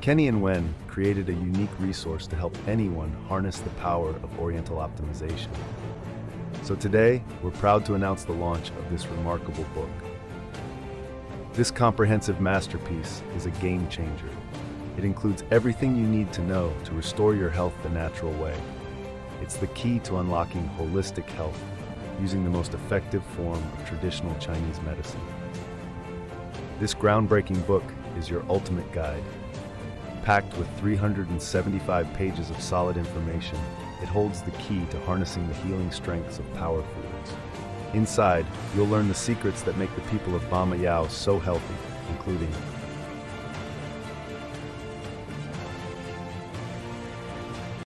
Kenny and Wen created a unique resource to help anyone harness the power of Oriental optimization. So today, we're proud to announce the launch of this remarkable book. This comprehensive masterpiece is a game changer. It includes everything you need to know to restore your health the natural way. It's the key to unlocking holistic health using the most effective form of traditional Chinese medicine. This groundbreaking book is your ultimate guide. Packed with 375 pages of solid information, it holds the key to harnessing the healing strengths of power foods. Inside, you'll learn the secrets that make the people of Bama Yao so healthy, including